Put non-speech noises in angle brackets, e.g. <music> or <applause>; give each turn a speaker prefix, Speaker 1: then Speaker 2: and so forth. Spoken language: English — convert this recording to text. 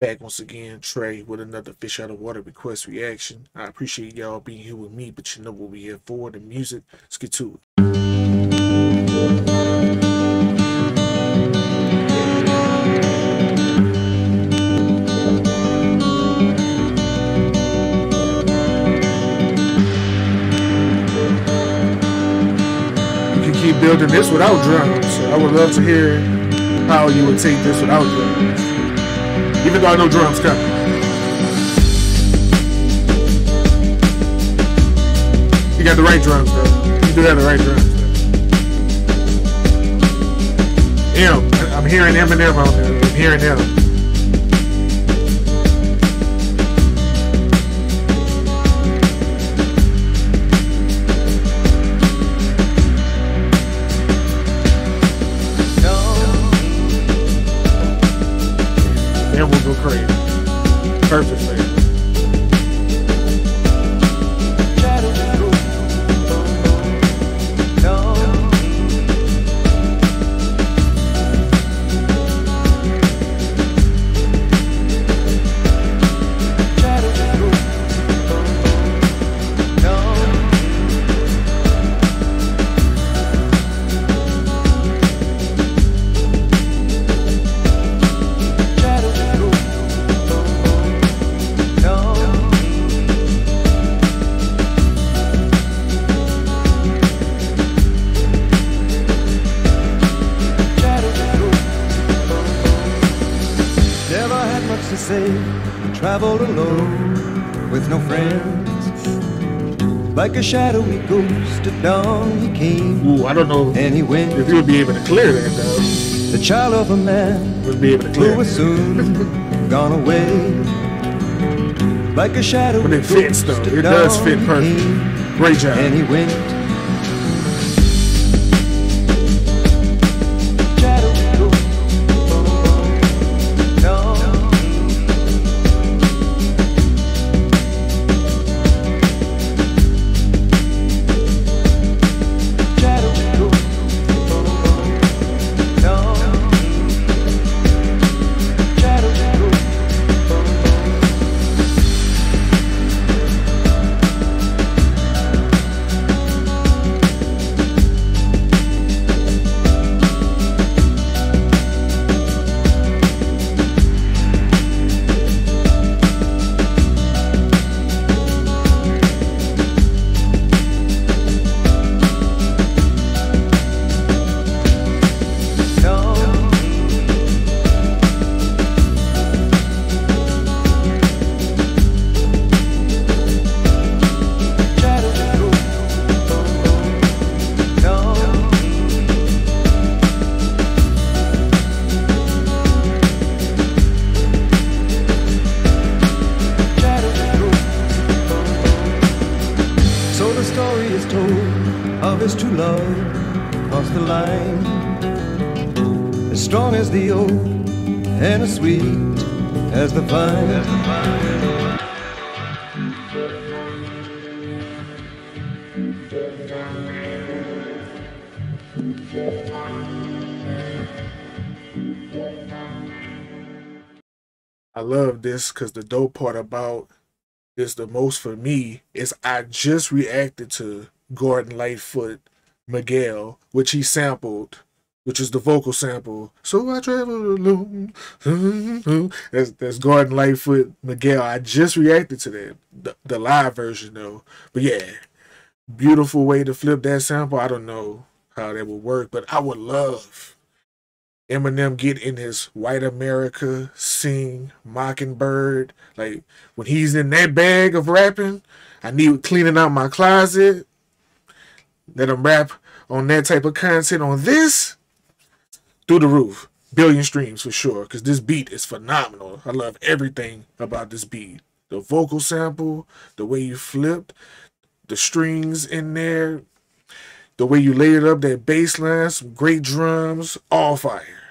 Speaker 1: Back once again, Trey, with another Fish Out of Water request reaction. I appreciate y'all being here with me, but you know what we here for the music. Let's get to it. You can keep building this without drums. I would love to hear how you would take this without drums. Even though I know drums coming. You got the right drums though. You do have the right drums. M. I'm hearing Eminem on there. I'm hearing them. Then we'll go crazy. Perfectly.
Speaker 2: Never much to say, traveled alone with no friends. Like a shadowy ghost at dawn he came
Speaker 1: Ooh, I don't know
Speaker 2: and he went.
Speaker 1: if you would be able to clear that though.
Speaker 2: The child of a man
Speaker 1: Would be able to
Speaker 2: who was soon <laughs> gone away. Like a shadow
Speaker 1: But it fits though. It does fit perfect. Great job.
Speaker 2: And he went. Of true love across the line. As strong as the oak and as sweet as the vine.
Speaker 1: I love this because the dope part about this the most for me is I just reacted to Gordon Lightfoot Miguel, which he sampled, which is the vocal sample. So I travel alone. <laughs> That's, that's Gordon Lightfoot Miguel. I just reacted to that, the, the live version though. But yeah, beautiful way to flip that sample. I don't know how that would work, but I would love Eminem get in his white America, sing Mockingbird. Like when he's in that bag of rapping, I need cleaning out my closet. Let him rap on that type of content on this through the roof. Billion streams for sure, because this beat is phenomenal. I love everything about this beat. The vocal sample, the way you flipped, the strings in there, the way you it up, that bass line, some great drums, all fire.